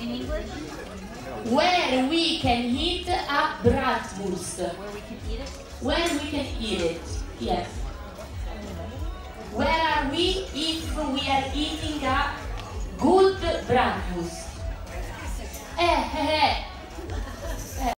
In English? Where we can eat a bratwurst. Where we can eat it? Where we can eat it. Yes. Where are we if we are eating a good bratwurst?